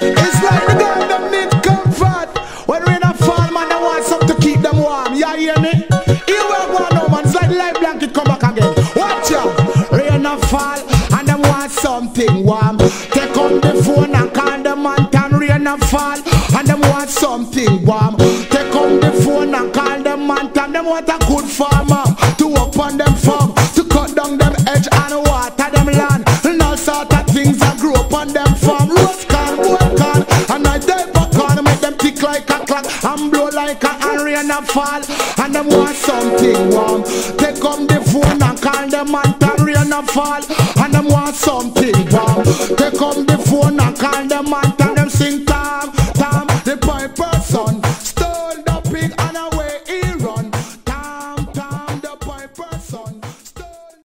It's like the girl them need comfort. When rain a fall, man, they want something to keep them warm. You hear me? Here we go now, man. It's like light blanket come back again. Watch out. Rain a fall, and them want something warm. Take up the phone and call the man, and rain a fall, and them want something warm. Take up the phone and call the man, and them want a good farmer to work on them farm, clock and blow like a and rain a fall, and them want something warm. Take up the phone and call them and rain a fall, and them want something warm. Take up the phone and call them man.